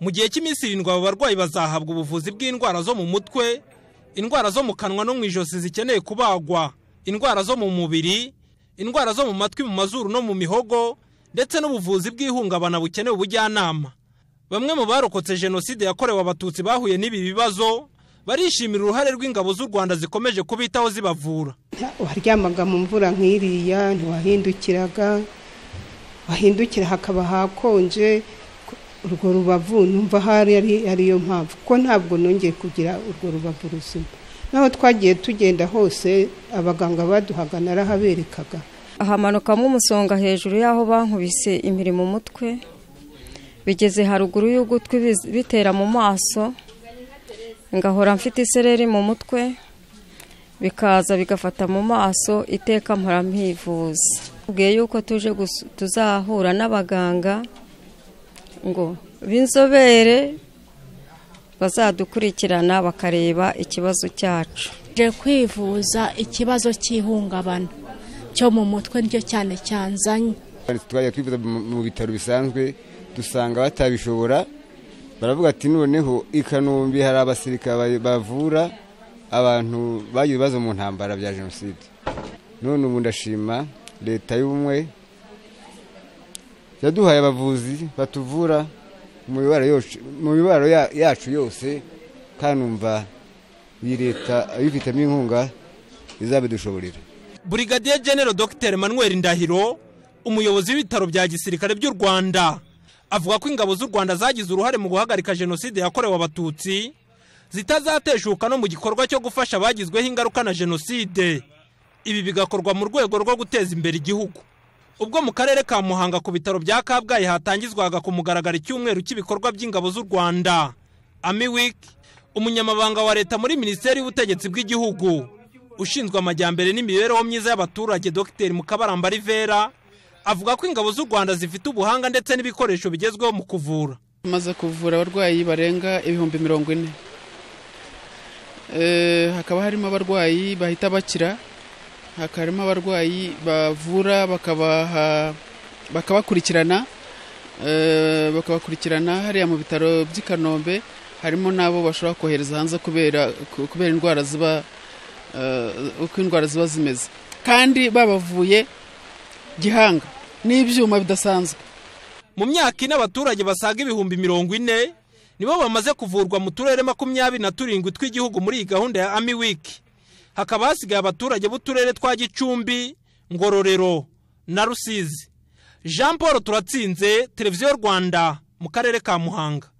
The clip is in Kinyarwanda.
mu gihe cy'iminsi irindwi abo barwayi bazahabwa ubuvuzi bw'indwara zo mu mutwe indwara zo mu kanwa no mu ijosi zikeneye kubagwa indwara zo mu mubiri indwara zo mu matwi mu mazuru no mu mihogo ndetse n'ubuvuzi bw'ihungabana bukenewe ubujyanama. Bamwe mu barokotse jenoside yakorewe abatutsi bahuye n'ibi bibazo barishimira uruhare rw'ingabo z'u rwanda zikomeje kubitaho zibavura. Waryamaga mu mvura nk'iriya ntiwahindukiraga wahindukira hakaba hakonje urwo rubavu numva hari ariyo mpamvu. Kuko ntabwo nongeye kugira urwo rubavu ruzima. Naho twagiye tugenda hose abaganga baduhaga narahaberekaga. Ahamanukamo umusonga hejuru y'aho bankubise impiri mu mutwe bigeze haruguru y'ugutwi bitera mu maso ngahora mfite isereri mu mutwe bikaza bigafata mu maso iteka mpora mpivuza. Tubwiye yuko tuje tuzahura n'abaganga ngo b'inzobere bazadukurikirana bakareba ikibazo cyacu. Kwivuza ikibazo cy'ihungabana cyo mu mutwe ni cyo cyane cyanzanye. Twajya kwivuza mu bitaro bisanzwe dusanga batabishobora baravuga ati noneho i kanombe hari abasirikare bavura abantu bagize ibibazo mu ntambara bya jenoside. None ubu ndashima leta y'ubumwe yaduhaye abavuzi batuvura mu mibaro yacu yose kandi numva iyi leta ayifitemo inkunga izabidushoborera. Burigadiye genero dogiteri manuel ndahiro umuyobozi w'ibitaro bya gisirikare by'u rwanda avuga ko ingabo z'u rwanda zagize uruhare mu guhagarika jenoside yakorewe abatutsi zitazateshuka no mu gikorwa cyo gufasha abagizweho ingaruka na jenoside. Ibi bigakorwa mu rwego rwo guteza imbere igihugu. Ubwo mu karere ka muhanga ku bitaro bya kabgayi hatangizwaga ku mugaragaro icyumweru cy'ibikorwa by'ingabo z'u rwanda. Ami wiki umunyamabanga wa leta muri minisiteri y'ubutegetsi bw'igihugu ushinzwe amajyambere n'imibereho myiza y'abaturage dogiteri mukabaramba rivera avuga ko ingabo z'u rwanda zifite ubuhanga ndetse n'ibikoresho bigezweho mu kuvura. Tumaze kuvura abarwayi barenga ibihumbi mirongo ine. Hakaba harimo abarwayi bahita bakira. Harimo abarwayi bavura bakabakurikirana bakabakurikirana hariya mu bitaro by'i kanombe harimo n'abo bashobora kohereza hanze kubera indwara ziba uko indwara ziba zimeze. Kandi babavuye gihanga. N'ibyuma bidasanzwe. Mu myaka ine abaturage basaga ibihumbi mirongo ine nibo bamaze kuvurwa mu turere makumyabiri na turindwi tw'igihugu muri iyi gahunda ya ami wiki hakaba hasigaye abaturage b'uturere twa gicumbi ngororero na rusizi. Jean paul turatsinze televiziyo rwanda mu karere ka muhanga.